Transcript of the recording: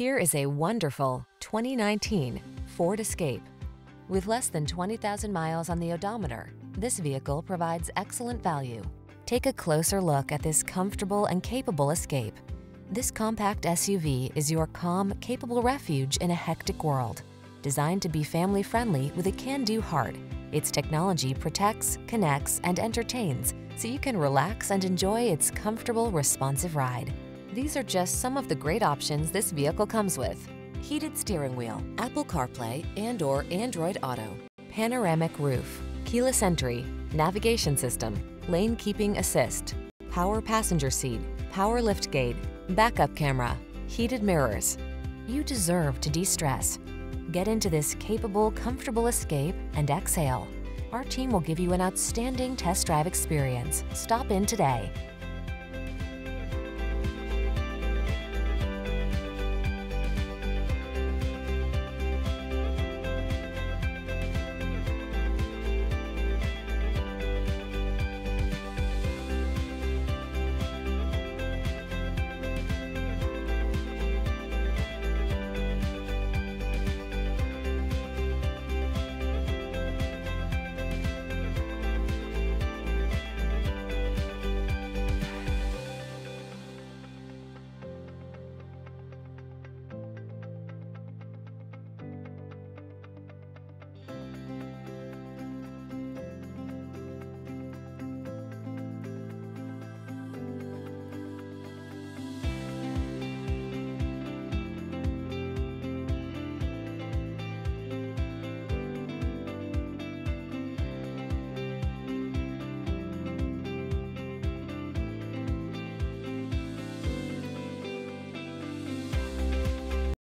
Here is a wonderful 2019 Ford Escape. With less than 20,000 miles on the odometer, this vehicle provides excellent value. Take a closer look at this comfortable and capable Escape. This compact SUV is your calm, capable refuge in a hectic world. Designed to be family-friendly with a can-do heart, its technology protects, connects, and entertains so you can relax and enjoy its comfortable, responsive ride. These are just some of the great options this vehicle comes with. Heated steering wheel, Apple CarPlay and or Android Auto, panoramic roof, keyless entry, navigation system, lane keeping assist, power passenger seat, power lift gate, backup camera, heated mirrors. You deserve to de-stress. Get into this capable, comfortable escape and exhale. Our team will give you an outstanding test drive experience. Stop in today.